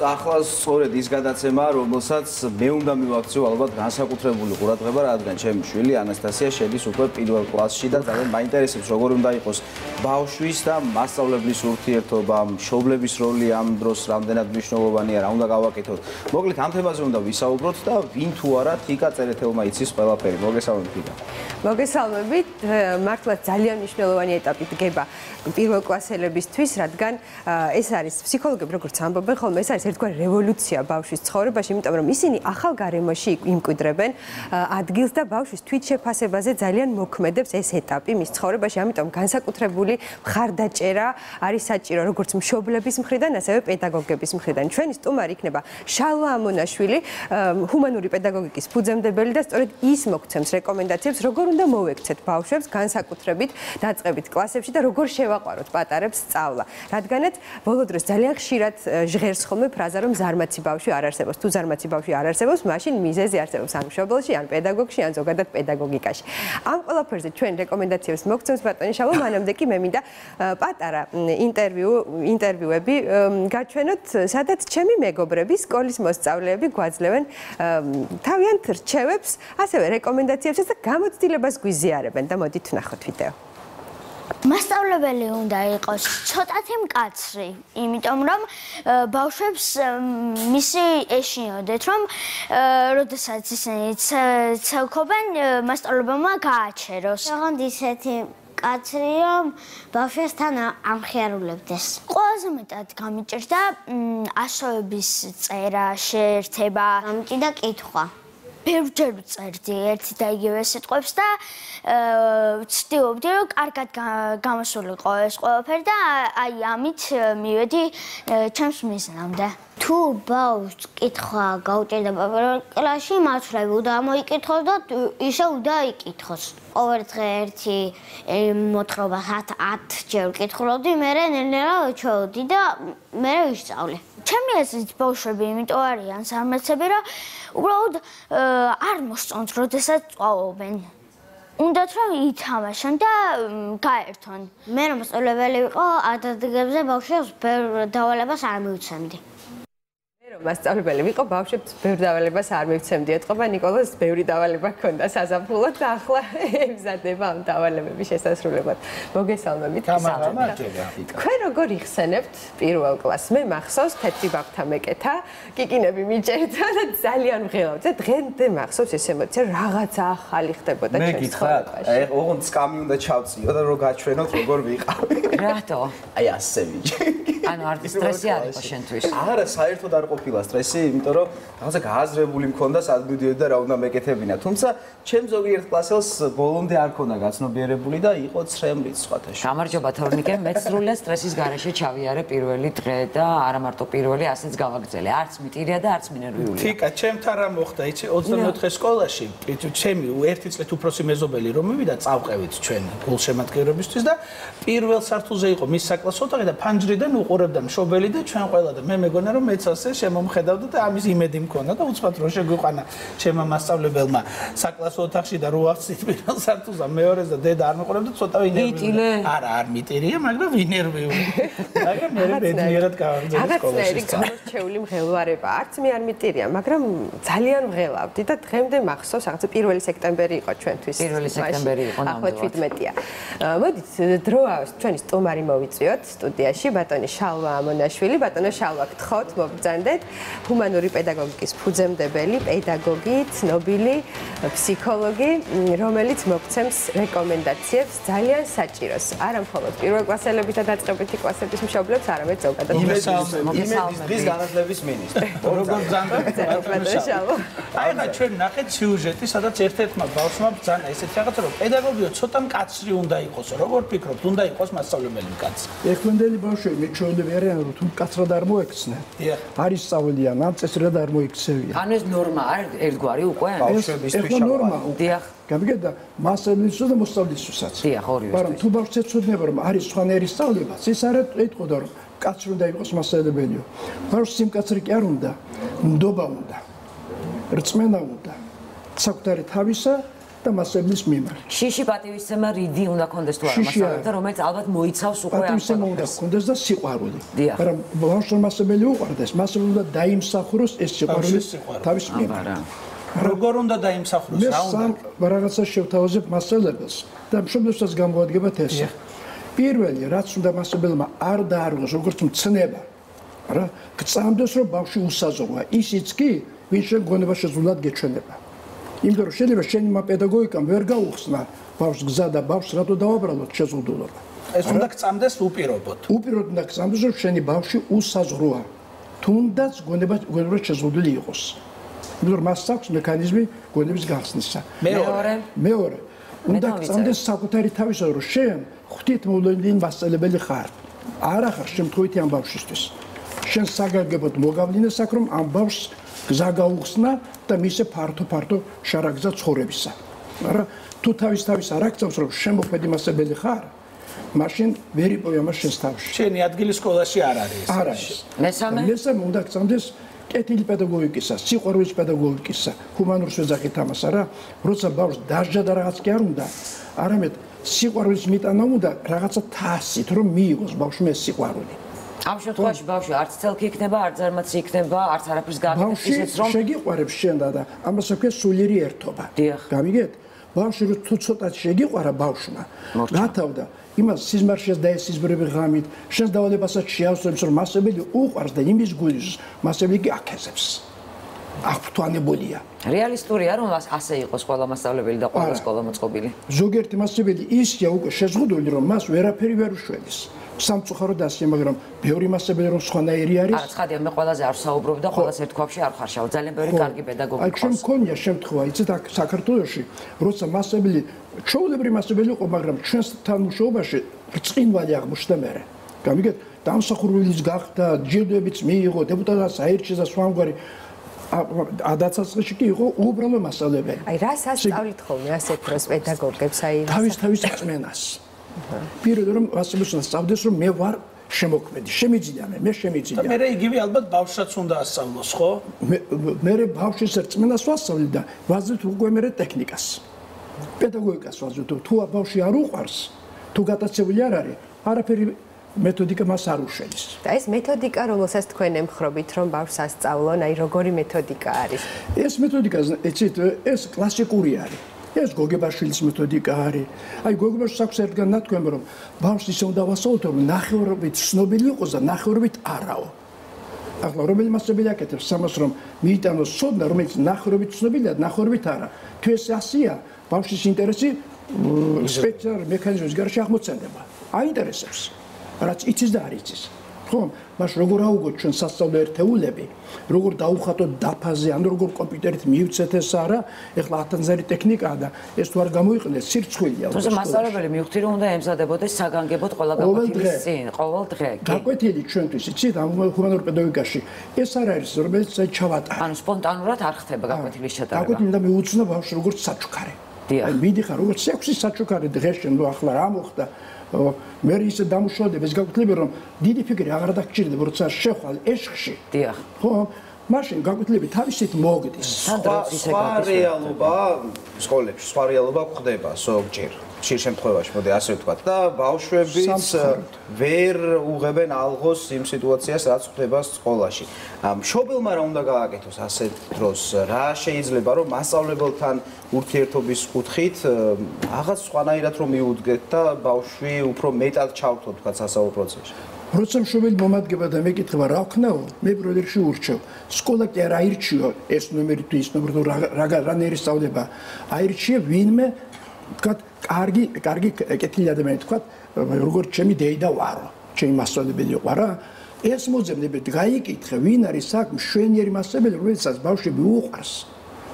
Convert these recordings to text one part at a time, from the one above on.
ახლა სწორედ ის გადაცემა, რომელსაც მე უნდა მივაქციო ალბათ განსაკუთრებული ყურადღება, რადგან ჩემი შვილი ანასტასია შედის უკვე პირველ კლასში და ძალიან მაინტერესებს როგორ უნდა იყოს ბავშვის და მასწავლებლის ურთიერთობა, მშობლების როლი ამ დროს რამდენად მნიშვნელოვანია, რა უნდა გავაკეთოთ. მოკლედ ამ თემაზე უნდა ვისაუბროთ და ვინ თუ არა თიკა წერეთელმა იცის ყველაფერი. მოგესალმებით თიკა. მოგესალმებით. მართლა ძალიან მნიშვნელოვანი ეტაპი დგება პირველ კლასელებისთვის, რადგან ეს არის ფსიქოლოგები როგორც ამბობენ, ხოლმე ეს არის ერთგვარი რევოლუცია ბავშვის ცხოვრებაში, იმიტომ რომ ისინი ახალ გარემოში იმკვიდრებენ ადგილს და ბავშვის თვითშეფასებაზე ძალიან მოქმედებს ეს ეტაპი მის ცხოვრებაში, ამიტომ განსაკუთრებული მხარდაჭერა არის საჭირო როგორც მშობლების მხრიდან, ასევე პედაგოგების მხრიდან. ჩვენი სტუმარი იქნება შალვა ამონაშვილი, ჰუმანური პედაგოგიკის ფუძემდებელი და სწორედ ის მოგცემს რეკომენდაციებს, როგორ უნდა მოვექცეთ ბავშვებს განსაკუთრებით დაწყებით კლასებში და როგორ შევაყვაროთ პატარებს სწავლა. რადგანაც ბოლო დროს ძალიან ხშირად ჟღერს ხოლმე ფრაზა რომ ზარმაცი ბავშვი არ არსებობს. თუ ზარმაცი ბავშვი არ არსებობს, მაშინ მიზეზი არსებობს ან მშობელში, ან პედაგოგში, ან ზოგადად პედაგოგიკაში. ამ ყველაფერზე ჩვენ რეკომენდაციებს მოგცემს ბატონი შალო, მანამდე კი მე მინდა პატარა ინტერვიუ ინტერვიუები გაჩვენოთ, სადაც ჩემი მეგობრები, სკოლის მოსწავლეები გვაძლევენ თავიანთ რჩევებს, ასევე რეკომენდაციებსაც და გამოცდილებას გვიზიარებენ და მოდით ვნახოთ ვიდეო. მასშტაბებელი უნდა იყოს ცოტათი მკაცრი, იმიტომ რომ ბავშვებს მისი ეშინოდეთ, რომ როდესაც ისინი ცელქობენ, მასშტაბებმა გააჩეროს. ოღონდ ისეთი კაცრი რომ ბავშვებთან ამხიარულებდეს. ყველაზე მეტად გამიჭირდა ასოების წერა, შეერთება, ამჭი და კითხვა. ბევრჯერ წერდი ერთი და იგივე სიტყვებს და ვცდილობდი რომ კარგად გამოსულიყო ეს ყველაფერი და აი ამით მივედი ჩემს მიზნამდე. თუ ბავშვს კითხვა გაუჭირდა კლასში, მასშტაბი უნდა მოიკითხოს და ისე უნდა იკითხოს. ყოველ დღე ერთი მოთხრობა 10 ჯერ კითხულობდი, მე ნელ-ნელა ჩავდი და მე ვისწავლე. ჩემი აზრით ბავშვები იმიტომ არიან სამეცები, რომ უბრალოდ არ მოსწონს, როდესაც წვავობენ. უნდათ რომ ითამაშონ და გაერთონ. მე რომ სწავლებელი ვიყო, ადადგებზე ბავშვებს ბევრ დავალებას არ მივცემდი. რომ მასწავლებელი ვიყო, ბავშვებს ბევრ დავალებას არ მივცემდი ეთყობა, نيكოლას ბევრი დავალება ჰქონდა საზაფხულოდ და ახლა ემზადება ამ დავალებების შესასრულებლად. მოგესალმებით, სამართლით. თქვენ როგორ იხსენებთ პირველ კლასს? მე მახსოვს თეთრი ბაბთა მეკეთა, კიკინები მიჭერდა და ძალიან ვღელავთ და დღემდე მახსოვს ეს ემოცია, რაღაცა ახალი ხდებოდა ჩემს ცხოვრებაში. აი, ოღონ სკამი უნდა ჩავწიო და რომ გაჩვენოთ როგორ ვიყავი. რატო? აი, ასე ვიჯი. ანუ არ სტრესი არ იყო შენთვის. არა, საერთოდ არ იყო ყოფილა სტრესი, იმიტომ რომ რაღაცა გააზრებული მქონდა სად მიდიოდი და რა უნდა მეკეთებინა. თუმცა ჩემ ზოგიერთ კლასელს ბოლომდე არ ქონდა გაცნობიერებული და იყო ცრემლიც სხვათაშორის. გამარჯობა თორნიკე, მე სრულიად სტრესის გარეშე ჩავიარე პირველი დღე და არა მარტო პირველი, ასეც გავაგრძელე. არც მიტირია და არც მინერვიულია. თიკა, ჩემთან რა მოხდა, იცი 24 სკოლაში, ჩემი ერთი წლით უფროსი მეზობელი რომ მივიდა, წავყევით ჩვენ გულშემატკივრებისთვის და პირველ სართულზე იყო მის საკლასო ოთახი და ფანჯრიდან უყურე ცხოვრობდა მშობელი და ჩვენ ყველა და მე მეგონა რომ მეც ასე შემომხედავდა და ამის იმედი მქონდა და უცბად რომ შეგვიყვანა ჩემმა მასწავლებელმა საკლასო ოთახში და რო აღწით პირველ სართულზე მეორეს და დედა არ მეყურებდა ცოტა ვინერვი არა არ მიტირია მაგრამ ვინერვი მაგრამ მე ბედნიერად გავაგზავნე სკოლაში რაღაცნაირი გამორჩეული მღელვარება. არც მე არ მიტირია მაგრამ ძალიან მღელავდი და დღემდე მახსოვს რაღაცა 1 სექტემბერი იყო ჩვენთვის. 1 სექტემბერი იყო ნამდვილად. ახლა 17-ია მოდით დროა ჩვენი სტუმარი მოვიწვიოთ სტუდიაში ბატონი შა შალვა ამონაშვილი, ბატონო შალვა, გთხოვთ, მოგბრძანდეთ. ჰუმანური პედაგოგიკის ფუძემდებელი, პედაგოგი, ცნობილი ფსიქოლოგი, რომელიც მოგცემს რეკომენდაციებს ძალიან საჭიროს. არა მხოლოდ პირველკლასელებისა და დაწყებითი კლასების მშობლებს, არამედ ზოგადად იმედის განათლების მინისტრი. როგორ ბრძანდეთ? აი, რა ჩვენ ნახეთ სიუჟეტი, სადაც ერთ-ერთმა ბავშვმა ბრძანა ესეთ რაღაცა, რომ პედაგოგიო ცოტა მკაცრი უნდა იყოს. როგორ ფიქრობთ, უნდა იყოს მასწავლებელი მკაცრი? ეხმენდელი ბავშვები მოსწავლეები არიან რომ თუ კაცრად არ მოექცნენ. არის სწავლიან, ამ წესრად არ მოიქცევიან. ანუ ეს ნორმა არ ერთგვარი უკვე? ბავშვებისთვის ნორმა. დიახ. გამიგედა მასწავლებლისთვის და მოსწავლისთვისაც. დიახ, ორივე. მაგრამ თუ ბავშვს ეცოდნება რომ არის სხვანაირი სწავლება, ეს არ ეთყოდა რომ კაცრი უნდა იყოს მასწავლებელიო. ბავშვს სიმკაცრი კი არ უნდა, ნდობა უნდა. რწმენა უნდა. საკუთარი თავისა და მასწავლებლის მიმართ. შიში პატივისცემა რიდი უნდა კონდეს თუ არა მასწავლებლთან რომელიც ალბათ მოიცავს უკვე ამ პატივისცემა უნდა ჰქონდეს და სიყვარული. მაგრამ ბავშვს რომ მასწავლებელი უყვარდეს, მასწავლებელი უნდა დაიმსახუროს ეს სიყვარული თავის მიმართ. როგორ უნდა დაიმსახუროს მე რა უნდა სამ რაღაცას შევთავაზებ მასწავლებელს და მშობლებსაც გამოვადგებათ ეს. პირველი, რაც უნდა მასწავლებელმა არ დაარღვოს, როგორც მცნება, რა, გწამდეს რომ ბავშვი უსაზღვროა, ისიც კი, ვინ შენ გონებაში ზულად გეჩვენება. იმიტომ რომ შეიძლება შენი მა პედაგოგიკამ ვერ გაუხსნა ბავშვს გზა და ბავშვს რატო დავაბრალოთ შეზღუდულობა. ეს უნდა გწამდეს უპირობოდ უპიროდ უნდა გწამდეს რომ შენი ბავშვი უსაზღვროა. თუნდაც გონება გონება შეზღუდული იყოს. იმიტომ რომ მას აქვს მექანიზმი გონების გახსნისა. მეორე მეორე უნდა გწამდეს საკუთარი თავისა რომ შენ ღვთით მოვლენილი მასწავლებელი ხარ. არა ხარ შემთხვევითი ამ ბავშვისთვის. შენ საგანგებოდ მოგავლინე აქ რომ ამ ბავშვს გზა გაუხსნა და მისე ფართო-ფართო შარაგზა ცხოვრებისა. მაგრამ თუ თავის თავის არ აქცევს რომ შემოქმედი მასწავლებელი ხარ, მაშინ ვერ იპოვე ამას შენს თავში. შენი ადგილი სკოლაში არ არის არ არის. მესამე მესამე უნდა გწამდეს კეთილი პედაგოგიკისა, სიყვარულის პედაგოგიკისა, ჰუმანურ შეძახით ამას არა, როცა ბავშვს დაჟა და რაღაც კი არ უნდა, არამედ სიყვარულის მიტანა უნდა რაღაცა თასით, რომ მიიღოს ბავშვმა ეს სიყვარული. ამ შემთხვევაში ბავშვი არც ცელკი იქნება, არც ზარმაცი იქნება, არც არაფერს გააკეთებს ისიც რომ შეგიყვარებს შენ და და ამას აქვია სულიერი ერთობა. გამიგეთ? ბავშვი რო თუ ცოტა შეგიყვარა ბავშვმა, გათავდა იმას სიზმარშეს და ეს სიზმრები ღამით, შენს დავალებასაც შეავსებს რომ მასწავლებელი უყვარს და იმის გულის მასწავლებელი კი აკეზებს. აღფრთვანებულია. რეალისტურია რომ ას- ასე იყოს ყველა მასწავლებელი და ყველა სკოლა მოწყობილი. ზოგიერთი მასწავლებელი ისია უკვე შეზღუდული რომ მას ვერაფერი ვერ უშველის. სამწუხაროდ ასე, მაგრამ ბევრი მასწავლებელი რომ სხვანაირი არის. არა, ცხადია, მე ყველაზე არ ვსაუბრობ და ყველას ერთ ქვაბში არ ხარშავ. ძალიან ბევრი კარგი პედაგოგი აი ჩვენ ყავს. მქონია შემთხვევა, იცით აქ საქართველოში, როცა მასწავლებელი, ჩვეულებრივი მასწავლებელი იყო, მაგრამ ჩვენს თანამშრომლობაში ბრწყინვალე აღმოჩნდა მე. გამიგეთ, დამსახურებლის გახდა, ჯილდოებიც მიიღო, დეპუტატად აირჩიეს და ადაცაცხში კი იყო უბრალო მასწავლებელი. აი რას ასწავლით ხოლმე ასეთ დროს პედაგოგებს აი თავის თავის წმენას. პირველი რომ მასწავლებელს სწავდეს რომ მე ვარ შემოქმედი, შემიძლია მე, მე და შემიძლია. მე იგი ალბათ ბავშვსაც უნდა ასწავლოს ხო მე მე ბავშვის რწმენას ვასწავლი და ვაზრით უკვე მე ტექნიკას. პედაგოგიკას ვაზრით თუ ბავშვი არ უყვარს, თუ გატაცებული არ არის, არაფერი მეთოდიკა მას არ უშენის. და ეს მეთოდიკა რომელსაც თქვენ ემხრობით რომ ბავშვს ასწავლონ აი როგორი მეთოდიკა არის ეს მეთოდიკა, ეცით, ეს კლასიკური არის. ეს გოგებაშვილის მეთოდიკა არის. აი გოგებაშვილს აქვს ერთგან ნათქვამი რომ ბავშვს ისე უნდა ვასწავლოთ რომ ნახევრობით ცნობილი იყოს და ნახევრობით არაო. ახლა რომელი მასწავლებელი აკეთებს სამას რომ მიიტანოს სოდნა რომელიც ნახევრობით ცნობილია ნახევრობით არა. თუ ეს ასია, ბავშვის ინტერესი სპეციალურ მექანიზმის გარშე აღმოცენდება. აინტერესებს. რაც იცის და არ იცის. ხო, მას როგორ აუგოთ ჩვენ სასწავლო ერთეულები, როგორ დაუხატოთ დაფაზე, ან როგორ კომპიუტერით მივცეთ ეს არა, ეხლა ათანზარი ტექნიკაა და ეს თუ არ გამოიყენეს, სირცხვილია. თუმცა მასწავლებელი მივხვდი რომ უნდა ემზადებოდეს საგანგებოდ ყველა გაკვეთილის წინ, ყოველ დღე. გაკვეთილი ჩვენთვის, იცით, ამ ჰუმანურ პედაგოგიკაში ეს არ არის, რომელიც ჩავატარე. ანუ სპონტანურად არ ხდება გაკვეთილის ჩატარება. გაკვეთილი და მეუცნა ბავშვს როგორც საჩუქარი. დიახ. მიდიხარ როგორც სექსის საჩუქარი დღეშენ, ნუ ახლა რა მოხდა? მე ისე დამუშავდება ეს გაკვეთილები რომ დიდი ფიქრი აღარ დაგჭირდება, როცა შეხვალ ეშხში. დიახ. ხო, მაშინ გაკვეთილები თავისით მოგდის. სხვა რეალობა სკოლებში, სხვა რეალობა გვხდება ზოგჯერ. ხშირ შემთხვევაში, მოდი ასე ვთქვა და ბავშვებიც ვერ უღებენ ალღოს იმ სიტუაციას, რაც ხდება სკოლაში. მშობელმა რა უნდა გააკეთოს ასეთ დროს? რა შეიძლება რომ მასწავლებელთან ურთიერთობის კუთხით რაღაც სხვანაირად რომ მიუდგეთ და ბავშვი უფრო მეტად ჩავთო თქვა სასწავლო პროცესში. როცა მშობელი მომადგება და მეკითხება რა ვქნაო, მე რიგში ურჩევ. სკოლა კი არ აირჩიო ეს ნომერი თუ ის ნომერი თუ რა რა- რა ნერი სწავლება. აირჩიე ვინმე თქვა კარგი კარგი კეთილი ადამიანი თქვა როგორც ჩემი დეიდა ვარო, ჩემი მასწავლებელი იყო რა. ეს მოძებნებით გაიკითხე ვინ არის აქ მშვენიერი მასწავლებელი რომელსაც ბავშვები უყვარს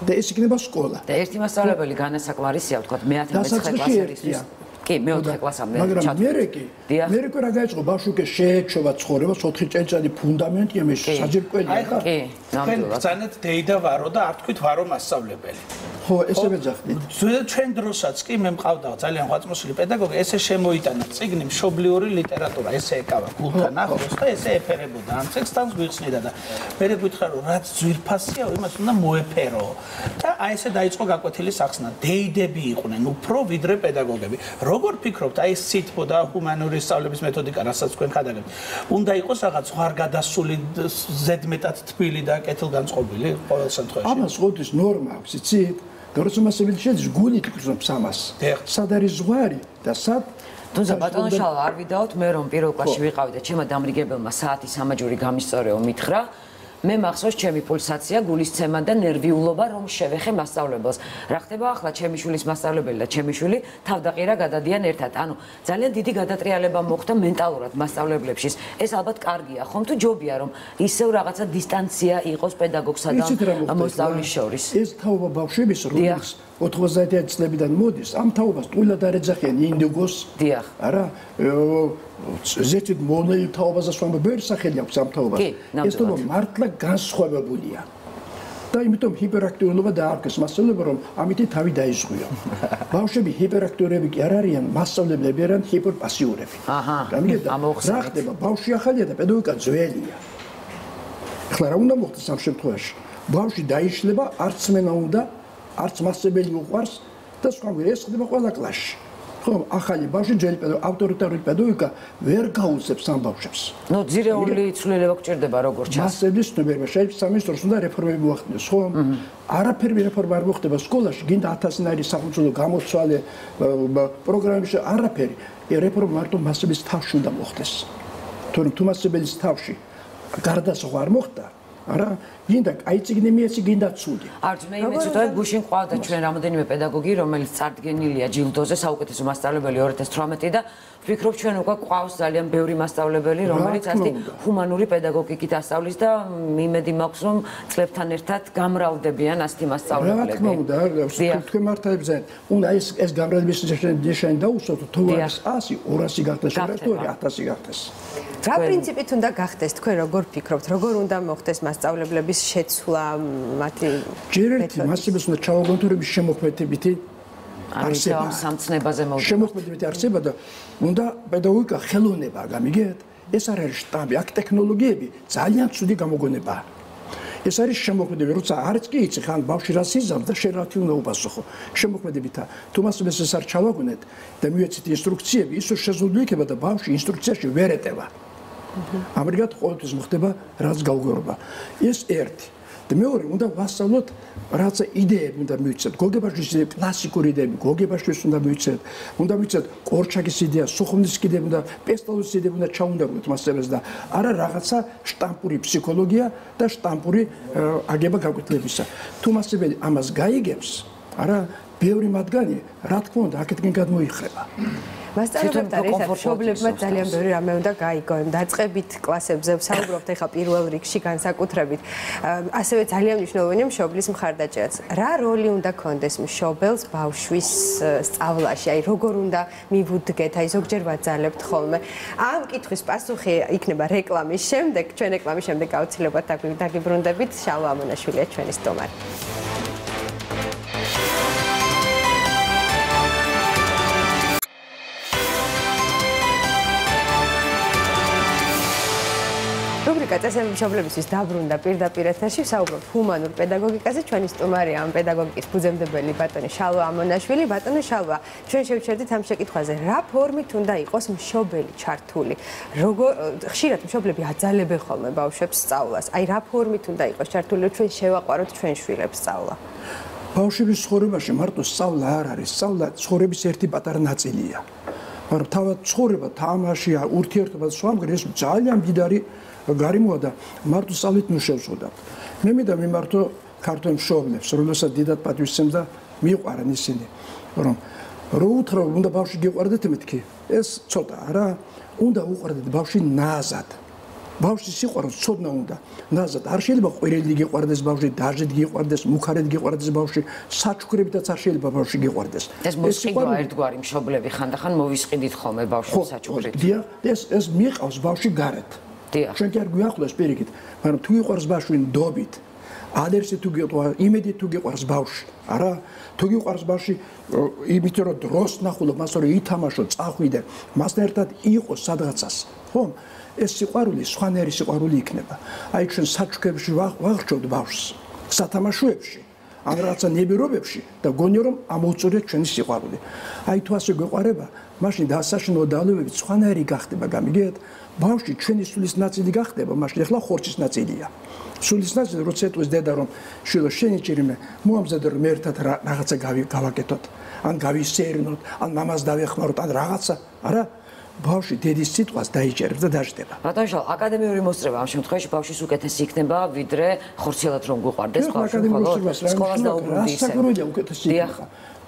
და ეს იქნება სკოლა. და ერთი მასწავლებელი განასაკმარისია, ვთქვათ, მე-10 მე-9 დასაწყისში კლასელისთვის. კი, მე-4 კლასამდე მაგრამ ჩათვლით. მე კი დიახ. მე კი რა გაიწყო ბავშვი შეეჩობა ცხოვრებას 4 წელიწადი ფუნდამენტია მე საჯერკველია აი და კი, თქვენ ნამდვილად. ბრძანეთ დეიდა ვარო და არ თქვით ვარო მასწავლებელი ხო, ესე ვეძახდით. ჩვენ დროსაც კი მე მყავდა ძალიან ღვაწმოსილი პედაგოგი, ესე შემოიტანა წიგნი მშობლიური ლიტერატურა, ესე ეკავა გულთან ახლოს და ესე ეფერებოდა ამ ტექსტს გვიხსნიდა და მე გითხრა რომ რაც ძვირფასია, იმას უნდა მოეფერო. და აი ესე დაიწყო გაკვეთილი სახსნა. დეიდები იყვნენ უფრო ვიდრე პედაგოგები. როგორ ფიქრობთ, აი ეს სითბო და ჰუმანური სწავლების მეთოდიკა, რასაც თქვენ ხადაგებთ, უნდა იყოს რაღაც ზღარ გადასული ზედმეტად თბილი და კეთილგანწყობილი ყოველ შემთხვევაში. ამას ყოველთვის ნორმა აქვს, იცით? გორცომასებელი შედის გული ფიქრობს ამას. სად არის ზღვარი და სად თუმცა ბატონო შალვა არ ვიდაოთ მე რომ პირველ კლასში ვიყავი და ჩემო დამრიგებელმა საათი სამაჯური გამისწორეო მითხრა მე მახსოვს ჩემი პულსაცია, გულისცემა და ნერვიულობა რომ შევეხე მასწავლებელს. რა ხდება ახლა ჩემი შვილის მასწავლებელი და ჩემი შვილი თავდაყირა გადადიან ერთად. ანუ ძალიან დიდი გადატრიალება მოხდა მენტალურად მასწავლებლებში. ეს ალბათ კარგია, ხომ თუ ჯობია რომ ისევ რაღაცა დისტანცია იყოს პედაგოგსა და მოსწავლის შორის. ეს თაობა ბავშვების რომელიც 90-იანი წლებიდან მოდის, ამ თაობას თულა და რეძახიან ინდიგოს. დიახ. არა, ზეთით მონელი თაობაზე სხვა ვერ სახელი აქვს ამ თაობას. ეს თაობა მართლა განსხვავებულია. და იმიტომ ჰიპერაქტიულობა დაარქეს მასწავლებლებს, რომ ამით თავი დაიზღვიო. ბავშვები ჰიპერაქტიურები კი არ არიან, მასწავლებლები არიან ჰიპერპასიურები. აჰა. რა ხდება? ბავშვი ახალია და პედაგოგიკა ძველია. ახლა რა უნდა მოხდეს ამ შემთხვევაში? ბავშვი დაიშლება, არც მენა უნდა არც მასწავლებელი უყვარს და სხვა ვერ ეს ხდება ყველა კლასში. ხო, ახალი ბავშვი ძველი პედაგოგი, ავტორიტარული პედაგოგიკა ვერ გაუწევს ამ ბავშვებს. ნუ ძირეული ცვლილება გჭირდება როგორც ჩანს. მასწავლებლის ცნობიერება შეიძლება სამინისტროს უნდა რეფორმები მოახდინოს, ხო? არაფერი რეფორმა არ მოხდება სკოლაში, გინდა 1000-ნაირი საფუძვლო გამოცვალე პროგრამებში არაფერი. რეფორმა მარტო მასწავლებლის თავში უნდა მოხდეს. თორემ თუ მასწავლებლის თავში გარდასახვა არ მოხდა, არა გინდა კაი ციგნი მიეცი გინდა ცუდი. არც მე იმეც ვთქვი გუშინ ყავდა ჩვენ რამოდენიმე პედაგოგი რომელიც წარდგენილია ჯილდოზე საუკეთესო მასწავლებელი 2018 და ვფიქრობ ჩვენ უკვე ყავს ძალიან ბევრი მასწავლებელი რომელიც ასეთი ჰუმანური პედაგოგიკით ასწავლის და იმედი მაქვს რომ წლებთან ერთად გამრავლდებიან ასეთი მასწავლებლები. რა თქმა უნდა თქვენ მართლებს უნდა ეს ეს გამრავლების ნიშანი დაუსვათ თუ არის 100 200 გახდეს რეპერტორი 1000 გახდეს. რა პრინციპით უნდა გახდეს? თქვენ როგორ ფიქრობთ? როგორ უნდა მოხდეს მასწავლებლების შეცვლა მათი ჯერ ერთი მასწავლებლებს უნდა ჩავაგონთურების შემოქმედებითი არსება სამცნებაზე მოვიდა შემოქმედებითი არსება და უნდა პედაგოგიკა ხელოვნება გამიგეთ ეს არ არის შტაბი აქ ტექნოლოგიები ძალიან ცუდი გამოგონებაა ეს არის შემოქმედები, როცა არც კი იცი ხან ბავშვი რა სიზამს და შენ რა თქმა უნდა უპასუხო. შემოქმედებითა თუ მას ეს არ ჩავაგონეთ და მიეცით ინსტრუქციები, ისო შეზღუდული იქნება და ბავშვი ინსტრუქციაში ვერ ეტევა. ამრიგად ყოველთვის მოხდება რაც გაუგებრობა. ეს ერთი და მეორე უნდა ვასწავლოთ რაცა იდეები უნდა მივიცეთ გოგებაშვილის კლასიკური იდეები გოგებაშვილის უნდა მივიცეთ უნდა მივიცეთ კორჩაკის იდეა სოხუმის იდეები უნდა პესტალოს იდეები უნდა ჩაუნდაროთ მასწავლეს და არა რაღაცა შტამპური ფსიქოლოგია და შტამპური აგება გაკვეთლებისა თუ მასწავლებელი ამას გაიგებს არა ბევრი მათგანი რა თქმა უნდა აქეთკენ გადმოიხრება მასწავლებლებთან ერთად მშობლებმა ძალიან ბევრი რამე უნდა გაიგონ. დაწყებით კლასებზე ვსაუბრობთ ახლა პირველ რიგში განსაკუთრებით. ასევე ძალიან მნიშვნელოვანია მშობლის მხარდაჭერაც. რა როლი უნდა კონდეს მშობელს ბავშვის სწავლაში? აი როგორ უნდა მივუდგეთ? აი ზოგჯერ ვაძალებთ ხოლმე. ამ კითხვის პასუხი იქნება რეკლამის შემდეგ. ჩვენ რეკლამის შემდეგ აუცილებლად დაგიბრუნდებით. შალვა ამონაშვილია ჩვენი სტუმარი. წესები მშობლებისთვის დაბრუნდა პირდაპირ ეთერში საუბრობ ჰუმანურ პედაგოგიკაზე. ჩვენი სტუმარია ამ პედაგოგიკის ფუძემდებელი ბატონი შალვა ამონაშვილი. ბატონი შალვა ჩვენ შევჩერდით ამ შეკითხვაზე რა ფორმით უნდა იყოს მშობელი ჩართული? როგორ ხშირად მშობლები აძალებენ ხოლმე ბავშვებს სწავლას. აი რა ფორმით უნდა იყოს ჩართული ჩვენ შევაყვაროთ ჩვენ შვილებს სწავლა. ბავშვების ცხოვრებაში მარტო სწავლა არ არის. სწავლა ცხოვრების ერთი პატარა ნაწილია. მაგრამ თავად ცხოვრება თამაშია ურთიერთობა სხვა მგრეს ძალიან დიდარი გარიმოა და მარტო სწავლით ნუ შევწოდა. მე მინდა მიმართო ქართულ მშობლებს, რომელსაც დიდად პატივისცემს და მიყვარენ ისინი, რომ რო უთრო უნდა ბავშვი გიყვარდეთ მეთქი, ეს ცოტა არა, უნდა უყვარდეთ ბავშვი ნაზად. ბავშვი სიყვარულს ცოდნა უნდა. ნაზად არ შეიძლება ყვირელი გიყვარდეს ბავშვი, დაჟეთ გიყვარდეს, მუქარეთ გიყვარდეს ბავშვი, საჩუქრებითაც არ შეიძლება ბავშვი გიყვარდეს. ეს მოსყიდვა ერთგვარი მშობლები ხანდახან მოვისყიდით ხოლმე ბავშვს საჩუქრით. დიახ, ეს ეს მიყავს ბავშვი გარეთ. დიახ. ჩვენ კი არ გვიახლოს პირიქით, მაგრამ თუ იყვარს ბავშვი ნდობით ადერსი თუ გიყვარს, იმედი თუ გიყვარს ბავშვი, არა? თუ გიყვარს ბავშვი, იმით რომ დროს ნახულო, მას რომ ითამაშო, წახვიდე, მასთან ერთად იყო სადღაცას, ხო? ეს სიყვარული სხვანაირი სიყვარული იქნება. აი ჩვენ საჩუქებში ვაღრჩობთ ბავშვს, სათამაშოებში, ან რაღაცა ნებირობებში და გონიო რომ ამოუწურეთ ჩვენი სიყვარული. აი თუ ასე გვეყარება, მაშინ დასაშინო დალევები სხვანაირი გახდება, გამიგეთ? ბავშვი ჩვენი სულის ნაწილი გახდება, მაშინ ახლა ხორცის ნაწილია. სულის ნაწილი როცა ეტყვის დედა რომ შილო შენი ჭირიმე, მოამზადე რომ ერთად რაღაცა გავაკეთოთ, ან გავისერნოთ, ან მამას დავეხმაროთ, ან რაღაცა, არა? ბავში დედის სიტყვას დაიჭერებს და დაждდება. ბატონო შალ, აკადემიური მოსწრება ამ შემთხვევაში ბავშვის უკეთესი იქნება, ვიდრე ხორცელად რომ გვიყვარდეს ბავშვი, ხოლო სკოლას დაუბრუნდი ისე. საგურველია უკეთესი იქნება.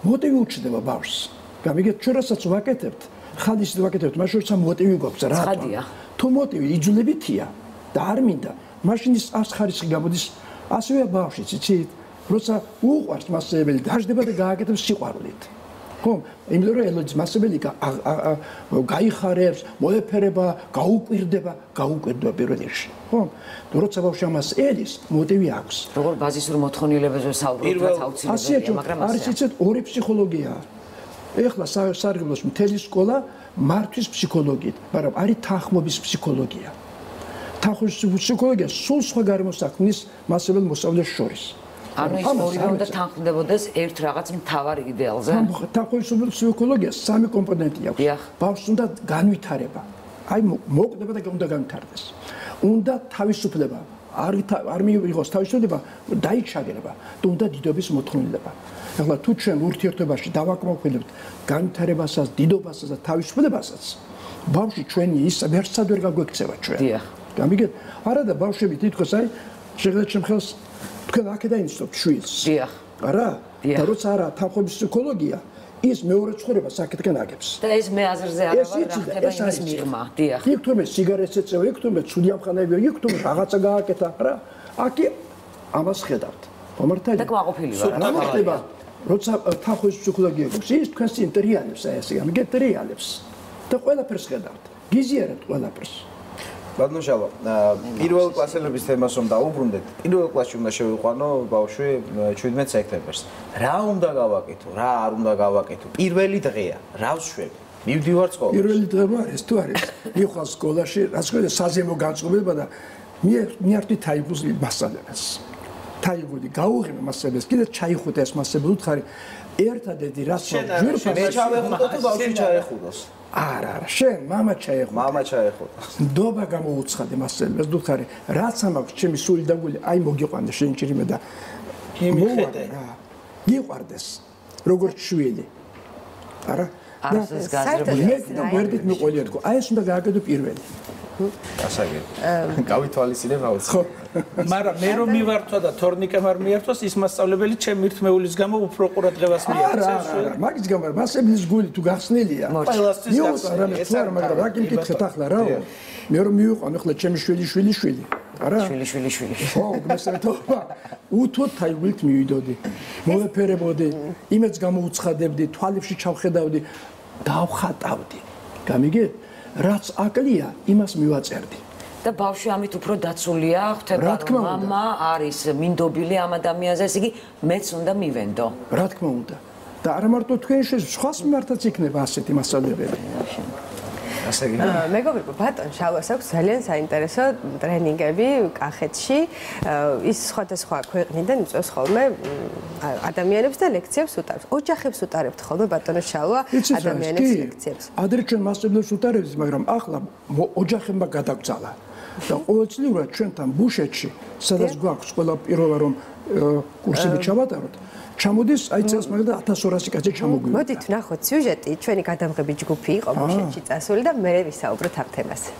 მოტივი უჩდება ბავშვს. გამიგეთ, ჩვენ რასაც ვაკეთებთ, ხადის ვაკეთებთ, მას შორს ამ მოტივი გვაქვს რა. ხადია. თუ მოტივი იძულებითია და არ მინდა, მაშინ ის ას ხარისხი გამოდის ასევე ბავშვიც, იცით? როცა უყვარს მას ებელი, დაждდება და გააკეთებს სიყვარულით. ხო, იმიტომ რომ ელოდის მასწავლებელი გაიხარებს, მოეფერება, გაუკვირდება, გაუკვირდება პირველ რიგში. ხო? როცა ბავშვი ამას ელის, მოტივი აქვს. როგორ ბაზისურ მოთხოვნილებებზე საუბრობთ, აუცილებელია, მაგრამ არის იცით ორი ფსიქოლოგია. ეხლა სარგებლობს მთელი სკოლა მართვის ფსიქოლოგიით, მაგრამ არის თანხმობის ფსიქოლოგია. თანხმობის ფსიქოლოგია სულ სხვა გარემოსაქმნის მასწავლებლ მოსწავლეს შორის. ანუ ის ორივე უნდა თანხმდებოდეს ერთ რაღაც მთავარ იდეალზე. თანხმობის ფსიქოლოგია სამი კომპონენტი აქვს. ბავშვს უნდა განვითარება. აი მოკდება და უნდა განვითარდეს. უნდა თავისუფლება. არ არ მიიღოს თავისუფლება, დაიჩაგერება. და უნდა დიდობის მოთხოვნილება. ახლა თუ ჩვენ ურთიერთობაში დავაკმაყოფილებთ განვითარებასაც, დიდობასაც და თავისუფლებასაც, ბავშვი ჩვენი ის ვერსად ვერ გაგვექცევა ჩვენ. დიახ. გამიგეთ? არა და ბავშვები თითქოს აი შეხედეთ ჩემ ხელს თქვენ აქედან ისწრებთ შვილს. დიახ. არა? და როცა არა თანხმობის ფსიქოლოგია ის მეორე ცხოვრება საკეთგან აგებს. და ეს მე აზრზე არა ვარ, რა ხდება იმის მიღმა. დიახ. იქ თუმე სიგარეტს ეწევა, იქ თუმე ცუდი ამხანები, იქ თუმე რაღაცა გააკეთა, რა? აკი ამას ხედავთ. მომართალია. და კვაყოფილი ვარ. რა ხდება? როცა თანხმობის ფსიქოლოგია გვაქვს, ის თქვენს ინტერიერებს აი ესე გამიგეთ რეალებს. და ყველაფერს ხედავთ. გიზიარებთ ყველაფერს. ბატონშალო, პირველ კლასელების თემას რომ დაუბრუნდეთ, პირველ კლასში უნდა შევიყვანო ბავშვი 17 სექტემბერს. რა უნდა გავაკეთო, რა არ უნდა გავაკეთო? პირველი დღეა, რა ვშვებ? მივდივარ სკოლაში. პირველი დღე არის თუ არის? მიხვალ სკოლაში, რაც ქვია საზემო განწყობილება და მე მიართვი თაიგუს მასალებას. თაიგუდი გაუღიმე მასალებას, კიდე ჩაიხუტე ეს მასალები უთხარი. ერთადერთი რაც ჯერ მე ჩავეხუტო თუ ბავშვი ჩაეხუტოს. არა, არა, შენ мама ჩაეხო. мама ჩაეხო. ნდობა გამოუცხადე მასელებს, დუხარი, რაც ამაქვს ჩემი სული და გული, აი მოგიყვანდა შენ ჭირიმე და იმიხედე რა. გიყვარდეს. როგორც შვილი. არა? და ეს გაზრებული. მე და ვერდით მიყველი ერთგო. აი ეს უნდა გააკეთო პირველი. ასაგე. გავითვალისწინებ აუც. ხო. მაგრამ მე რომ მივართვა და თორნიკემ არ მიართვას ის მასწავლებელი ჩემ ერთმეულის გამო უფრო ყურადღებას მიაქცევს. არა, არა, მაგის გამო მასებლის გული თუ გახსნილია. ყველასთვის გახსნილია. ეს არა, მაგრამ რა გიკითხეთ ახლა რა? მე რომ მივიყვან ახლა ჩემი შვილი შვილი შვილი. არა? შვილი შვილი შვილი. ხო, გასაერთობა. უთოთ თაიგულით მივიდოდი. მოეფერებოდი, იმეც გამოუცხადებდი, თვალებში ჩავხედავდი, დავხატავდი. გამიგეთ? რაც აკლია, იმას მივაწერდი. და ბავშვი ამით უფრო დაცულია, ხვდება რომ мама არის მინდობილი ამ ადამიანზე, ესე იგი მეც უნდა მივენდო. რა თქმა უნდა. და არა მარტო თქვენ შეიძლება სხვას მიმართაც იქნება ასეთი მასალებები. ასე იგი. მეგობრებო, ბატონ შალვას აქვს ძალიან საინტერესო ტრენინგები კახეთში. ის სხვადასხვა ქვეყნიდან იწვევს ხოლმე ადამიანებს და ლექციებს უტარებს. ოჯახებს უტარებთ ხოლმე ბატონო შალვა ადამიანებს ლექციებს. ადრე ჩვენ მასწავლებლებს უტარებთ, მაგრამ ახლა ოჯახებმა გადაგწალა. და ყოველწლიურად ჩვენთან ბუშეთში, სადაც გვაქვს ყველა პირველა რომ კურსები ჩავატაროთ, ჩამოდის აი წელს მაგალითად 1200 კაცი ჩამოგვიდა. მოდით ნახოთ სიუჟეტი, ჩვენი გადამღები ჯგუფი იყო ბუშეთში წასული და მე ვისაუბროთ ამ თემაზე.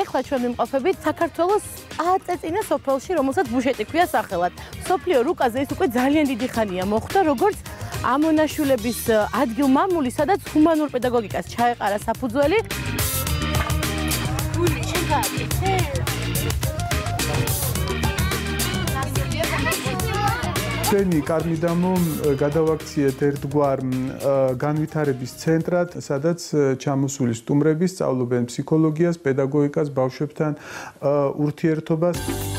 ეხლა ჩვენ მიმყოფებით საქართველოს აწეწინა სოფელში, რომელსაც ბუშეტი ქვია სახელად. სოფლიო რუკაზე ეს უკვე ძალიან დიდი ხანია მოხდა, როგორც ამონაშულების ადგილ-მამული, სადაც ჰუმანურ პედაგოგიკას ჩაეყარა საფუძველი. გული შეგაიწე. ჩვენი კარმიდამო გადავაქციეთ ერთგვარ განვითარების ცენტრად, სადაც ჩამოსული სტუმრები სწავლობენ ფსიქოლოგიას, პედაგოგიკას, ბავშვებთან ურთიერთობას.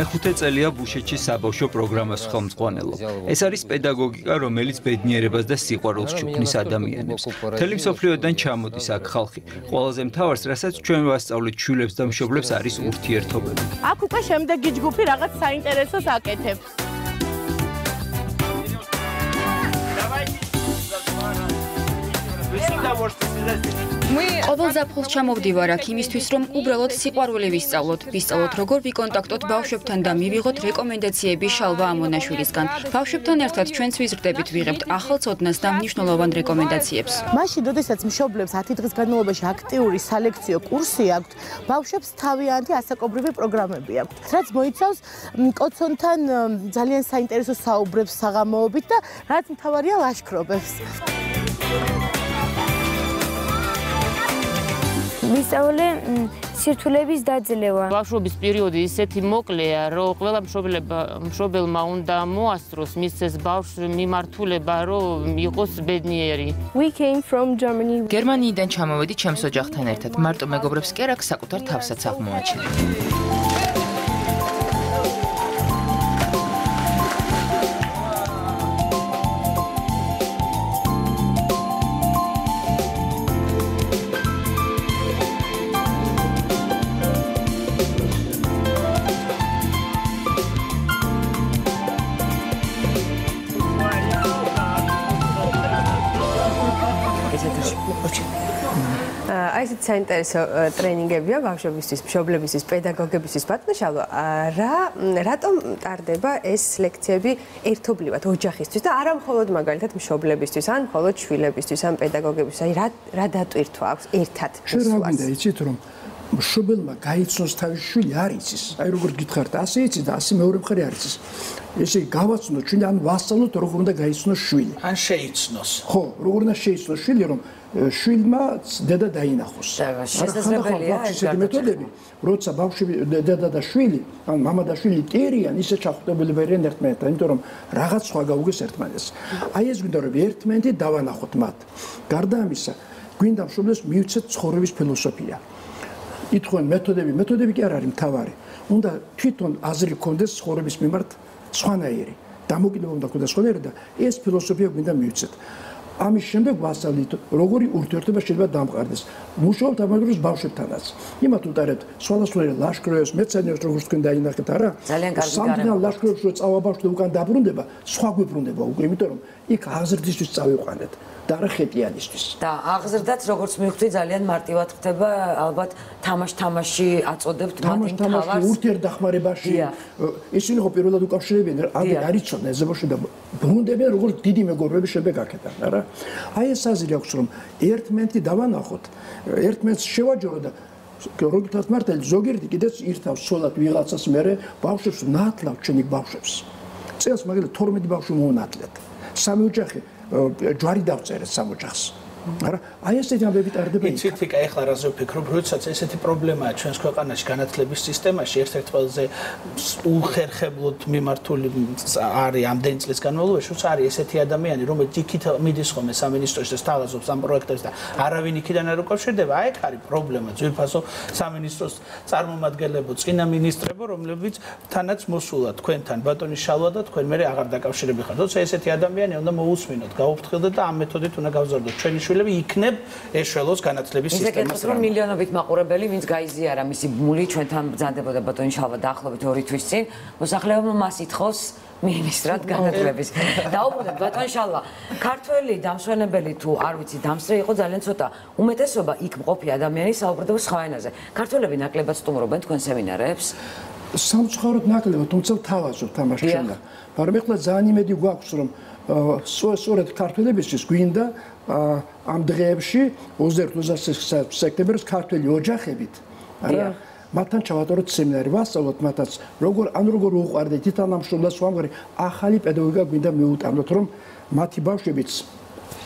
მეხუთე წელია ბუშეთში საბავშვო პროგრამას ხელმძღვანელობ. ეს არის პედაგოგიკა, რომელიც ბედნიერებას და სიყვარულს ჩუქნის ადამიანებს. მთელი მსოფლიოდან ჩამოდის აქ ხალხი. ყველაზე მთავარს, რასაც ჩვენ ვასწავლეთ შვილებს და მშობლებს, არის ურთიერთობები. აქ უკვე შემდეგი ჯგუფი რაღაც საინტერესოს აკეთებს. ვისი და ვორსტის ყოველ ზაფხულს ჩამოვდივარ აქ იმისთვის, რომ უბრალოდ სიყვარული ვისწავლოთ, ვისწავლოთ როგორ ვიკონტაქტოთ ბავშვებთან და მივიღოთ რეკომენდაციები შალვა ამონაშვილისგან. ბავშვებთან ერთად ჩვენც ვიზრდებით, ვიღებთ ახალ ცოდნას და მნიშვნელოვან რეკომენდაციებს. მაშინ, როდესაც მშობლებს 10 დღის განმავლობაში აქტიური სალექციო კურსი აქვთ, ბავშვებს თავიანთი ასაკობრივი პროგრამები აქვთ, რაც მოიცავს კოცონთან ძალიან საინტერესო საუბრებს საღამოობით და რაც მთავარია ლაშქრობებს. მისწავლე სირთულების დაძლევა. ბავშვობის პერიოდი ისეთი მოკლეა, რომ ყველა მშობლება მშობელმა უნდა მოასწროს მის ეს ბავშვ მიმართულება, რომ იყოს ბედნიერი. We came from Germany. გერმანიიდან ჩამოვედი ჩემს ოჯახთან ერთად. მარტო მეგობრებს კი არ აქვს საკუთარ თავსაც აღმოაჩინა. საინტერესო ტრენინგებია ბავშვებისთვის, მშობლებისთვის, პედაგოგებისთვის. ბატონო შალვა, რა რატომ ტარდება ეს ლექციები ერთობლივად ოჯახისთვის და არა მხოლოდ მაგალითად მშობლებისთვის, ან მხოლოდ შვილებისთვის, ან პედაგოგებისთვის? აი რა რა დატვირთვა აქვს ერთად? შენ რა გინდა იცით რომ მშობელმა გაიცნოს თავის შვილი არ იცის. აი როგორ გითხართ, ასე იცი და ასე მეორე მხარე არ იცის. ესე გავაცნო ჩვენ ან ვასწავლოთ როგორ უნდა გაიცნოს შვილი. ან შეიცნოს. ხო, როგორ უნდა შეიცნოს შვილი რომ შვილმა დედა დაინახოს. შესაძლებელია ეს მეთოდები, როცა ბავშვი დედა და შვილი, ან мама და შვილი ტერიან, ისე ჩახუტებული ვერენ ერთმანეთთან, იმიტომ რომ რაღაც სხვა გაუგეს ერთმანეთს. აი ეს გვინდა რომ ერთმანეთი დავანახოთ მათ. გარდა ამისა, გვინდა მშობლებს მივცეთ ცხოვრების ფილოსოფია. ითხოვენ მეთოდები, მეთოდები კი არ არის მთავარი. უნდა თვითონ აზრი კონდეს ცხოვრების მიმართ სხვანაირი. დამოკიდებულება უნდა კონდეს სხვანაირი და ეს ფილოსოფია გვინდა მივცეთ. ამის შემდეგ ვასწავლით, როგორი ურთიერთობა შეიძლება დამყარდეს. მუშაობთ ამავდროულად ბავშვებთანაც. იმათ უტარებთ სხვადასხვა ლაშქროებს, მეცნიერებს როგორც თქვენ დაინახეთ, არა? ძალიან კარგი გარემო. სამდღიან ლაშქროებს რო წავა ბავშვი უკან დაბრუნდება, სხვა გვიბრუნდება უკვე, იმიტომ რომ იქ აღზრდისთვის წავიყვანეთ. და რა ხეტიანისთვის. და აღზრდაც როგორც მივხვდი ძალიან მარტივად ხდება, ალბათ თამაშ-თამაში აწოდებთ მათი თამაში. თამაში ურთიერთდახმარებაში. ისინი ხო პირველად უკავშირებიან, აი არიცოდნ ეზებოში და ბრუნდებიან როგორც დიდი მეგობრები შემდეგ აქედან, არა? აი ეს აზრი აქვს რომ ერთმენტი დავანახოთ, ერთმენტს შევაჯორო და როგითაც მართალი ზოგიერთი კიდეც ირთავს სოლად ვიღაცას მერე ბავშვებს ნათლავ ჩვენი ბავშვებს. წელს მაგალითად 12 ბავშვი მოუნათლეთ. სამი ოჯახი ჯვარი დავწერეთ სამოჯახს. არა აი ესეთი ამბები ტარდება იქ. იცით იქ ახლა რაზე ვფიქრობ, როდესაც ესეთი პრობლემაა ჩვენს ქვეყანაში განათლების სისტემაში, ერთ-ერთ ყველაზე უხერხებლად მიმართული არის ამდენი წლის განმავლობაში, რომ არის ესეთი ადამიანი, რომელიც იქით მიდის ხოლმე სამინისტროში და სთავაზობს ამ პროექტებს და არავინ იქიდან არ უკავშირდება, აი ეს არის პრობლემა, ძირფასო სამინისტროს წარმომადგენლებო, წინა მინისტრებო, რომლებიც თანაც მოსულა თქვენთან ბატონი შალვა და თქვენ მე აღარ დაკავშირები ხართ. თორსა ესეთი ადამიანი უნდა მოусმინოთ, გაუფრთხილდეთ და ამ მეთოდით უნდა გავზარდოთ ჩვენი შვილები იქნებ ეშველოს განათლების სისტემას. ისე რომ მილიონობით მაყურებელი ვინც გაიზიარა მისი მული ჩვენთან ბრძანდებოდა ბატონი შალვა დაახლოებით 2 თვის წინ მოსახლეობამ მას ითხოვს მინისტრად განათლების. დაუბრუნდეთ ბატონ შალვა. ქართველი დამსვენებელი თუ არ ვიცი დამსრე იყო ძალიან ცოტა. უმეტესობა იქ მყოფი ადამიანი საუბრდება სხვა ენაზე. ქართველები ნაკლებად სტუმრობენ თქვენ სემინარებს? სამწუხაროდ ნაკლებად, თუმცა თავაზობ თამაშ ჩვენდა. მაგრამ ეხლა ძალიან იმედი გვაქვს რომ სწორედ ქართველებისთვის გვინდა ამ დღეებში 21-26 სექტემბერს ქართველი ოჯახებით არა მათთან ჩავატაროთ სემინარი, ვასწავლოთ მათაც როგორ ან როგორ უყარდეთ თვითონ ამ შრომას ვამღარი ახალი პედაგოგიკა გვინდა მიუტანოთ რომ მათი ბავშვებიც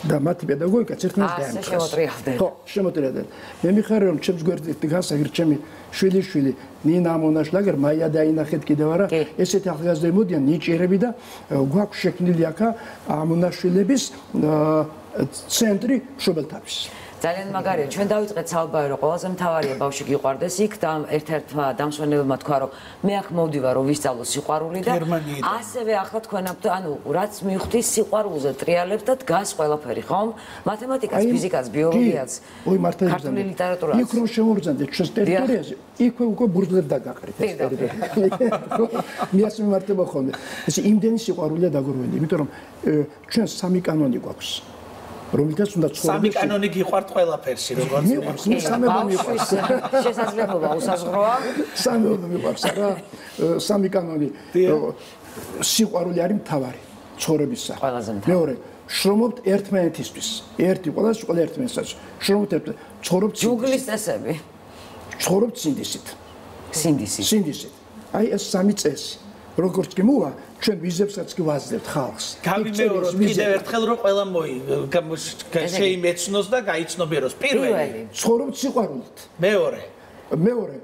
და მათი პედაგოგიკაც ერთმანეთს ასე დაემთხეს. შემოტრიალდნენ. ხო, შემოტრიალდნენ. მე მიხარია რომ ჩემს გვერდით გასაგრ ჩემი შვილი შვილი ნინა მონაშლაგერ მაია დაინახეთ კიდევ არა ესეთი ახალგაზრდები მოდიან ნიჭიერები და გვაქვს შექმნილი აქა ამონაშვილების ა, ცენტრი შობელთაბის. ძალიან მაგარია. ჩვენ დავიწყეთ საუბარი, რომ ყველაზე მთავარია ბავშვი გიყვარდეს იქ და ერთ-ერთმა დამსვენებელმა თქვა, რომ მე აქ მოვდივარ, რომ ვისწავლო სიყვარული და ასევე ახლა თქვენ აბ ანუ რაც მივხვდი სიყვარულზე ტრიალებთ და დგას ყველაფერი, ხომ? მათემატიკას, ფიზიკას, ბიოლოგიას. ой მართა ქართული ლიტერატურაც. იქ რომ შემორძანდეთ ჩვენს ტერიტორიაზე, იქვე უკვე ბურთლებ დაგაყრით ეს ტერიტორია. მე ასე მიმართება ხოლმე. ეს იმდენი სიყვარულია დაგურველი, იმიტომ რომ ჩვენ სამი კანონი გვაქვს. რომელთაც უნდა სამი ცხოვრდეს კანონი გიყვართ ყველაფერში როგორც მიყვარს, მე სამება მიყვარს. შესაძლებლობა უსაზღროა. სამება მიყვარს რა. ე, სამი კანონი. სიყვარული არის მთავარი ცხოვრებისა. ყველაზე მთავარი. მეორე შრომობთ ერთმანეთისთვის. ერთი ყველას ყველა ერთმანეთსაც. შრომობთ ერთ ცხოვრობთ ჯუგლის წესები. ცხოვრობთ სინდისით. სინდისით. სინდისით. აი ეს სამი წესი. როგორც კი მოვა, ჩვენ ვიზებსაც კი ვაძლევთ ხალხს. გამიმეოროთ კიდევ ერთხელ რომ ყველა მოი შეიმეცნოს და გაიცნობიეროს პირველი ცხოვრობთ სიყვარულით. მეორე მეორე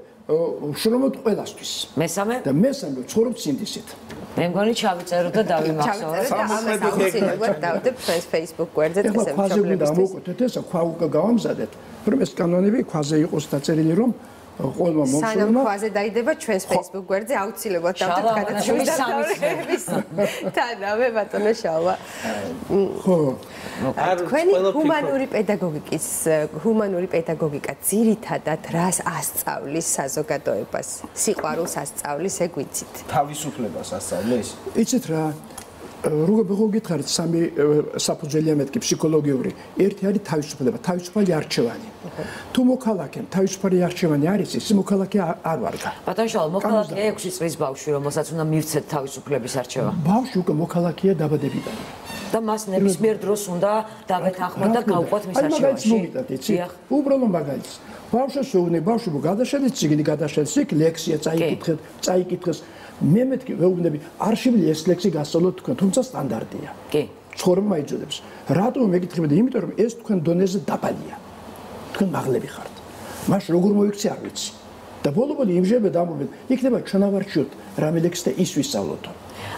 შრომობთ ყველასთვის. მესამე და მესამე ცხოვრობთ სინდისით. მე მგონი ჩავიწერო და დავიმახსოვრე. ჩავწერეთ და ამას აუცილებლად დავდებ ჩვენს Facebook გვერდზე ეხლა დღესების ქვაზე უნდა მშობლებისთვის. ამოვკვეთეთ ესა ქვა უკვე გავამზადეთ. რომ ეს კანონები ქვაზე იყოს დაწერილი რომ ყოველმა სანამ მომხდარმა ქვაზე დაიდება ჩვენს Facebook გვერდზე აუცილებლად შალვა გადაცემის მონაშვილის სამი დასავლების თანავე ბატონო შალვა. ხო თქვენი ყველა ჰუმანური პედაგოგიკის ჰუმანური პედაგოგიკა ძირითადად რას ასწავლის საზოგადოებას? სიყვარულს ასწავლის, ეგ ვიცით. თავისუფლებას ასწავლის? იცით რა როგორ ბეგო გითხარით სამი საფუძველია მეთქი ფსიქოლოგიური. ერთი არის თავისუფლება თავისუფალი არჩევანი. თუ მოქალაქემ თავისუფალი არჩევანი არის ის მოქალაქე არ- არ ვარგა ბატონ შალვა, მოქალაქეა 6 წლის ბავშვი, რომელსაც უნდა მივცეთ თავისუფლების არჩევა. ბავშვი უკვე მოქალაქეა დაბადებიდან. და მას ნებისმიერ დროს უნდა დავეთანხმოთ და გავყვოთ მის არჩევაში. იცი? უბრალო მაგალითს. ბავშვს შეუნე ბავშვი გადაშენეთ ციგნი გადაშენეთ იქ ლექსია წაიკითხეთ წაიკითხეს მე მეთქი ვეუბნები არშიბლი ეს ლექსი გასწავლოთ თქვენ თუმცა სტანდარტია. კი. ცხოვრება მაიძულებს. რატომ მეკითხებოდი იმიტომ რომ ეს თქვენ დონეზე დაბალია. თქვენ მაღლები ხართ. მას როგორ მოიქცე არ ვიცი. და ბოლო-ბოლო იმჟებე დამობენ იქნება ჩვენ ავარჩიოთ რამე ლექსი და ის ვისწავლოთ.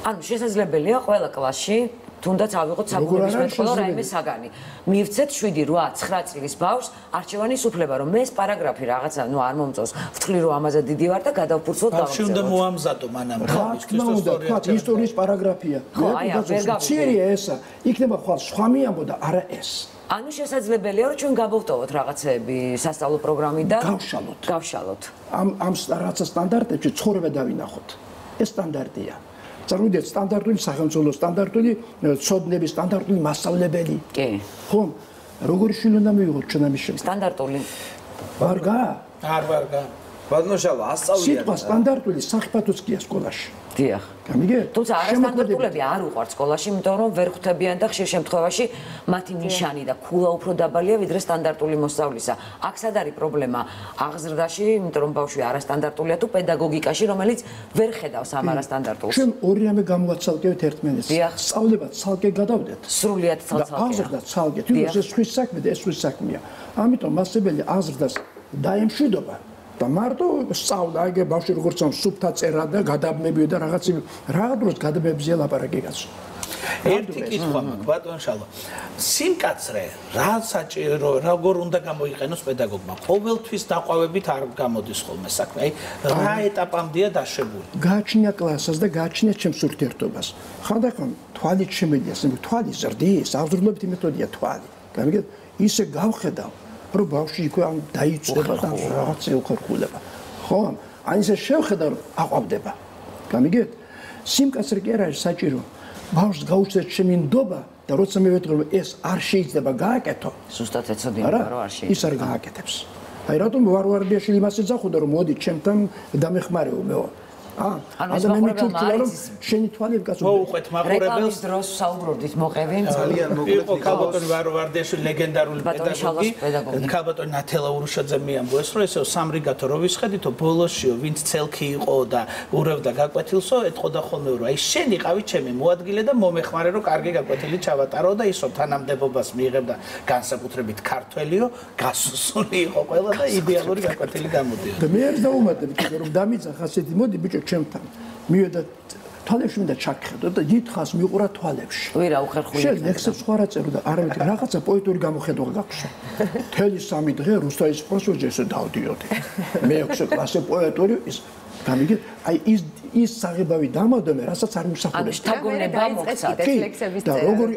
ანუ შესაძლებელია ყველა კლასში თუნდაც ავიღოთ არის მეტყველო რაიმე საგანი. მივცეთ 7, 8, 9 წლის ბავშვს არჩევანის უფლება, რომ მე ეს პარაგრაფი რაღაცა, ნუ არ მომწონს. ვთვლი რომ ამაზე დიდი ვარ და გადავფურცლოთ ბავშვი უნდა გავაგზავნოთ. მოამზადო მანამ რა თქმა უნდა, თქვა ისტორიის პარაგრაფია. ხო, აი, ვერ გავხდები. ცირია ესა. იქნება ხვალ სხვა მიამბო და არა ეს. ანუ შესაძლებელია რომ ჩვენ გავოვტოვოთ რაღაცეები სასწავლო პროგრამიდან. გავშალოთ. გავშალოთ. ამ ამ რაცა სტანდარტებში ცხოვრება დავინახოთ. ეს სტანდარტია. წარმოვიდეთ სტანდარტული სახელმწიფო, სტანდარტული ცოდნები, სტანდარტული მასწავლებელი. კი. ხომ? როგორი უნდა მივიღოთ ჩვენ ამის შემდეგ? სტანდარტული. ვარგა? არ ვარგა ბატონო შალვა ასწავლიან სიტყვა სტანდარტული გია სკოლაში. დიახ. გამიგე? თუმცა არასტანდარტულები არ უყვართ სკოლაში, იმიტომ რომ ვერ ხვდებიან და ხშირ შემთხვევაში მათი ნიშანი და ქულა უფრო დაბალია ვიდრე სტანდარტული მოსწავლისა. აქ სად არის პრობლემა? აღზრდაში, იმიტომ რომ ბავშვი არასტანდარტულია თუ პედაგოგიკაში, რომელიც ვერ ხედავს ამ არასტანდარტულს. ჩვენ ორი რამე გამოვაცალკევთ ერთმანეთს. სწავლებად ცალკე გადავდეთ. სრულიად და ცალ-ცალკეა. აზრდა ცალკე. თვითონ ეს ხვის საქმე და ეს ხვის საქმეა. ამიტომ მასწავლებელი აზრდას დაემშვიდობა და მარტო სწავლა აიგე ბავშვი როგორც ამ სუფთა წერა და გადაბმებიო და რაღაცი რა დროს გადაბმებზია ლაპარაკი კაცო. ერთი კითხვა მაქვს ბატონ შალვა სიმკაცრე რა საჭირო როგორ უნდა გამოიყენოს პედაგოგმა ყოველთვის დაყვავებით არ გამოდის ხოლმე საქმე აი რა ეტაპამდეა დაშვებული გააჩნია კლასას და გააჩნია ჩემს ურთიერთობას. ხანდახან თვალით შემედია, სულ თვალი ზრდის, აღზრდობითი მეთოდია თვალი. გამიგეთ, ისე გავხედავ, რომ ბავშვი იქ ამ დაიწება და რაღაცა უხერხულება. ხო? ან ისე შევხედავ, რომ აყვავდება. გამიგეთ? სიმკაცრე კი არ არის საჭირო. ბავშვს გაუჩნდეს ჩემი ნდობა და როცა მე ვეტყვი რომ ეს არ შეიძლება გააკეთო, ზუსტად ეცოდინება რომ არ შეიძლება. ის არ გააკეთებს. აი რატომ ვარვარდიაში იმას ეძახოდა რომ მოდი ჩემთან დამეხმარეო მეო. აა ანუ მაყურებელმა ჩურჩულა რომ ის შენი თვალი გასულ მოუყვეთ მაყურებელს დროს საუბრობდით მოყევი ძალიან მოკლედ იყო ქალბატონი ვარო ვარდიაშვილი ლეგენდარული პედაგოგი. ქალბატონი ნათელა ურუშაძე მიამბო ეს რომ ესეო სამრიგათო რო ვისხედითო ბოლოსშიო ვინც ცელქი იყო და ურევდა გაკვეთილსო ეთყოდა ხოლმე რომ აი შენ იყავი ჩემი მოადგილე და მომეხმარე რომ კარგი გაკვეთილი ჩავატარო და ისო თანამდებობას მიიღებდა. განსაკუთრებით ქართველიო გასუსული იყო ყველა და იდეალური გაკვეთილი გამოდიოდა. და მე არ დაუმატებ კიდე რომ დამიძახ ასეთი მოდი ბიჭო ჩემთან. მივედა თვალებში მინდა ჩაქხედო და დიდხანს მიყურა თვალებში. ვირა უხერხული შენ ლექსებს სხვა რა წერო და არავითარ რაღაცა პოეტური გამოხედვა გაქვს მთელი სამი დღე რუსთავის პროფესორზე დავდიოდი. მე ექვსე კლასზე პოეტური ის გამიგე აი ის ის საღებავი დამადომე რასაც არ ანუ მსახურებს შთაგონება მოგცათ. კი, ლექსების და როგორი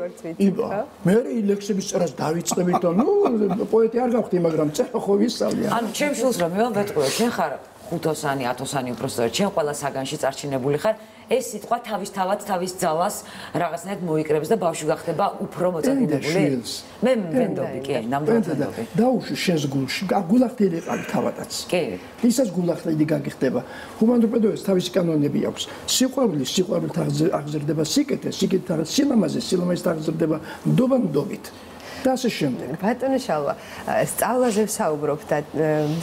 იბა მე რე ლექსების წერას დავიწყებით და ნუ პოეტი არ გავხდი მაგრამ წერა ხო ვისწავლია ანუ ჩემ შულს რომ მე ვეთყურო შენ ხარ ხუთოსანი, ათოსანი უპროფესორი, ჩემ ყველა საგანში წარჩინებული ხარ. ეს სიტყვა თავისთავად თავის ძალას რაღაცნაირად მოიკრებს და ბავშვი გახდება უფრო მოწადინებული. მე ვენდობი, კი, ნამდვილად დაუშვი შენს გულში, გულახდილი ყავი თავადაც. კი. ისაც გულახდილი გაგიხდება. ჰუმანურ პედაგოგს თავისი კანონები აქვს. სიყვარული, სიყვარულით აღზრდება სიკეთე, სიკეთით სილამაზე, სილამაზით აღზრდება ნდობა ნდობით. და ასე შემდეგ. ბატონო შალვა, სწავლაზე ვსაუბრობ და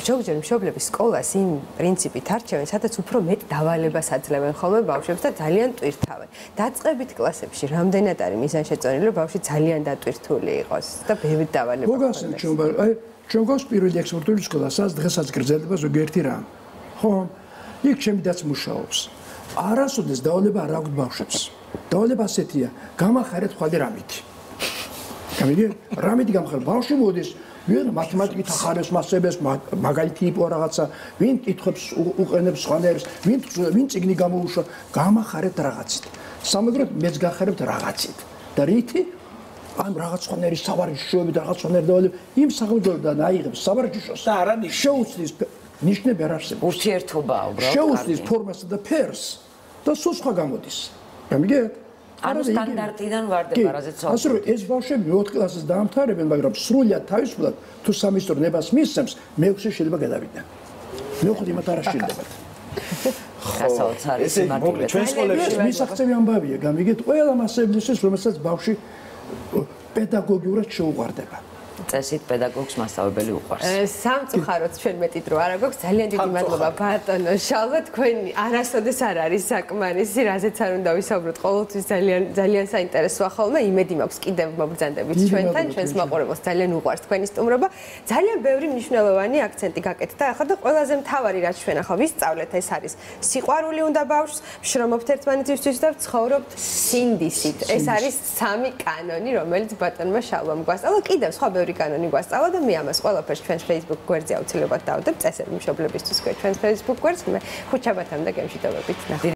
ზოგჯერ მშობლების სკოლას იმ პრინციპით არჩევენ, სადაც უფრო მეტ დავალებას აძლევენ ხოლმე ბავშვებს და ძალიან ტვირთავენ. დაწყებით კლასებში რამდენად არის მიზანშეწონილი, რომ ბავშვი ძალიან დატვირთული იყოს და ბევრი დავალება. მოგასწრებ ჩვენ აი ჩვენ გვაქვს პირველი ექსპორტული სკოლა, სადაც დღესაც გრძელდება ზოგიერთი რამ. ხო? იქ ჩემი დაც მუშაობს. არასოდეს დავალება არ აქვს ბავშვებს. დავალება ასეთია, გამახარეთ ხვალე რამითი. გამიდი რამით გამხარ ბავშვი მოდის ვინ მათემატიკით ახარებს მასებს მაგალითი იყო რაღაცა ვინ კითხებს უყენებს სხვანაირს ვინ ვინ ციგნი გამოუშვა? გამახარეთ რაღაცით. სამაგროდ მეც გახარებთ რაღაცით. და რითი? ამ რაღაც სხვანაირი სავარჯიშოები და რაღაც სხვანაირი დავალე იმ სახელმწიფოდან აიღებს სავარჯიშოს და არანი შეუცდის ნიშნები არ არსებობს. ურთიერთობა უბრალოდ შეუცდის ფორმასა და ფერს და სულ სხვა გამოდის. გამიგეთ ანუ სტანდარტიდან ვარდება რაზეც საუბრობთ. ასე რომ ეს ბავშვები 4 კლასს დაამთავრებენ, მაგრამ სრულად თავისუფლად თუ სამისტრო ნებას მისცემს, მე-6 შეიძლება გადავიდნენ. მე-5 იმათ არ აღშინდებათ. გასაოცარ არის მარტივად. ჩვენ სკოლებში მისაღწევი ამბავია, გამიგეთ, ყველა მასებისთვის, რომელსაც ბავშვი პედაგოგიურად შეუყვარდება. წესით პედაგოგს მასწავლებელი უყვარს. სამწუხაროდ ჩვენ მეტი დრო არ აქვს. ძალიან დიდი მადლობა ბატონო შალვა, თქვენ არასოდეს არ არის საკმარისი, რაზეც არ უნდა ვისაუბროთ. ყოველთვის ძალიან ძალიან საინტერესო ახალმა იმედი მაქვს კიდევ მოგზანდებით ჩვენთან, ჩვენს მაყურებელს ძალიან უყვარს თქვენი სტუმრობა. ძალიან ბევრი მნიშვნელოვანი აქცენტი გაკეთდა. ახლა და ყველაზე მთავარი რაც ჩვენ ახლა ვისწავლეთ, ეს არის სიყვარული უნდა ბავშვს, შრომობთ ერთმანეთისთვის და ცხოვრობთ სინდისით. ეს არის სამი კანონი, რომელიც ბატონმა შალვამ გვასწავლა. კიდევ სხვა ბევრი კანონი გვასწავლა და მე ამას ყველაფერს ჩვენს Facebook გვერდზე აუცილებლად დავდებ წესები მშობლებისთვის ჩვენს Facebook გვერდს მე ხუჩაბათამდე გემშვიდობებით. ნახავთ